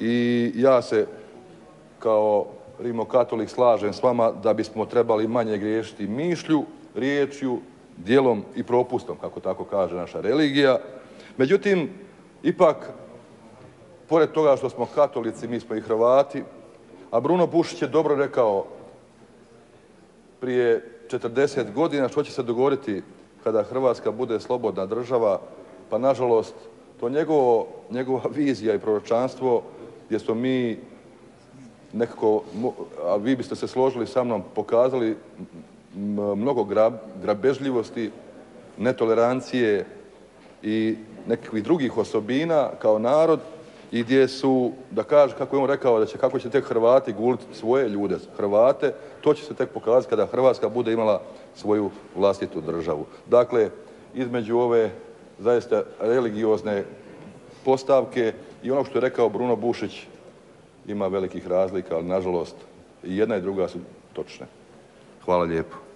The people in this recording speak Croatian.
i ja se kao rimokatolik slažem s vama da bismo trebali manje griješiti mišlju, riječju, djelom i propustom kako tako kaže naša religija. Međutim, ipak pored toga što smo katolici mi smo i Hrvati, a Bruno Bušić je dobro rekao prije 40 godina što će se dogoditi kada Hrvatska bude slobodna država, pa nažalost to njegova vizija i proročanstvo gdje smo mi nekako, a vi biste se složili sa mnom, pokazali mnogo grabežljivosti, netolerancije i nekakvih drugih osobina kao narod i gdje su, da kaže kako je on rekao da će, kako će tek Hrvati guliti svoje ljude, Hrvate, to će se tek pokazati kada Hrvatska bude imala svoju vlastitu državu. Dakle, između ove zaista religiozne postavke i ono što je rekao Bruno Bušić ima velikih razlika, ali nažalost i jedna i druga su točne. Hvala lijepo.